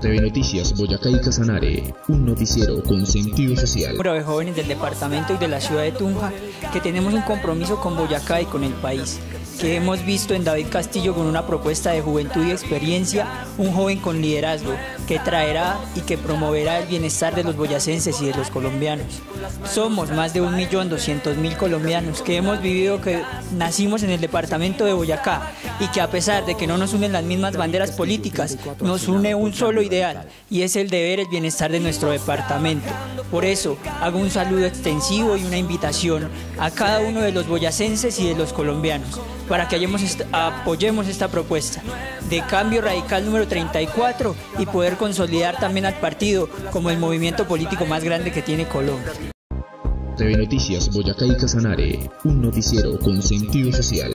TV Noticias Boyacá y Casanare, un noticiero con sentido social. de jóvenes del departamento y de la ciudad de Tunja que tenemos un compromiso con Boyacá y con el país que hemos visto en David Castillo con una propuesta de juventud y experiencia, un joven con liderazgo que traerá y que promoverá el bienestar de los boyacenses y de los colombianos. Somos más de 1.200.000 colombianos que hemos vivido, que nacimos en el departamento de Boyacá y que a pesar de que no nos unen las mismas banderas políticas, nos une un solo ideal y es el deber el bienestar de nuestro departamento. Por eso hago un saludo extensivo y una invitación a cada uno de los boyacenses y de los colombianos para que apoyemos esta propuesta de cambio radical número 34 y poder consolidar también al partido como el movimiento político más grande que tiene Colombia. TV Noticias Boyacá y Casanare, un noticiero con sentido social.